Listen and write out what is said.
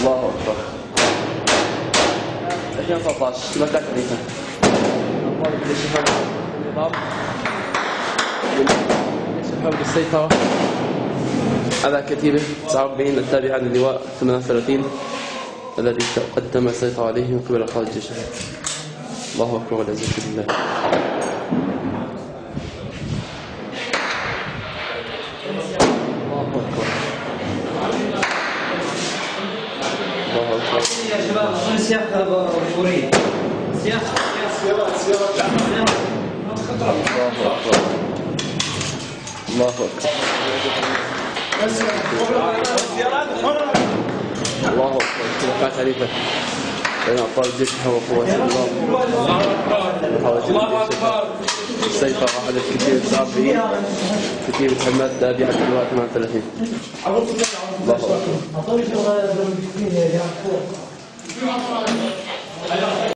الله أكبر. 2013 سمعتك حديثا أبطال الجيش الحر النظام الحر بالسيطرة على كتيبة 49 التابعة للواء 38 الذي قدم السيطرة عليه من قبل قائد الجيش الله أكبر والعزة بالله الله أكبر الله أكبر يا شباب شنو سياق فوري سياق الله أكبر الله أكبر الله أكبر خلافات عنيفة بين أبطال الجيش وقوات النظام وحوادث الجيش السيطرة على كثير 49 كثير حماد تابعة للواء 38 الله أكبر.